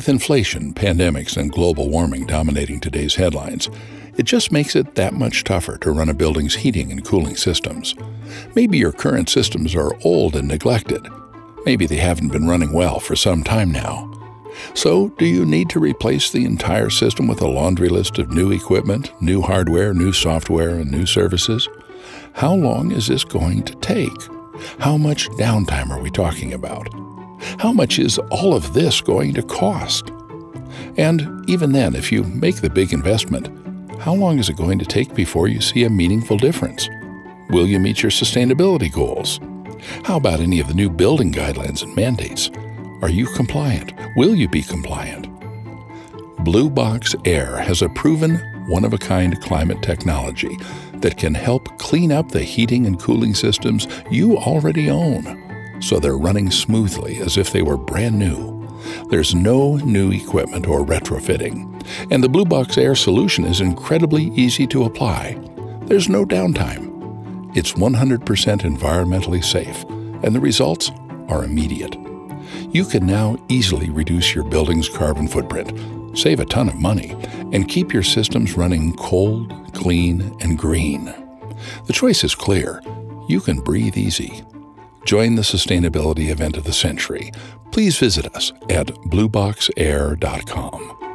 With inflation, pandemics, and global warming dominating today's headlines, it just makes it that much tougher to run a building's heating and cooling systems. Maybe your current systems are old and neglected. Maybe they haven't been running well for some time now. So, do you need to replace the entire system with a laundry list of new equipment, new hardware, new software, and new services? How long is this going to take? How much downtime are we talking about? How much is all of this going to cost? And even then, if you make the big investment, how long is it going to take before you see a meaningful difference? Will you meet your sustainability goals? How about any of the new building guidelines and mandates? Are you compliant? Will you be compliant? Blue Box Air has a proven, one of a kind climate technology that can help clean up the heating and cooling systems you already own so they're running smoothly as if they were brand new. There's no new equipment or retrofitting, and the Blue Box Air solution is incredibly easy to apply. There's no downtime. It's 100% environmentally safe, and the results are immediate you can now easily reduce your building's carbon footprint, save a ton of money, and keep your systems running cold, clean, and green. The choice is clear. You can breathe easy. Join the sustainability event of the century. Please visit us at blueboxair.com.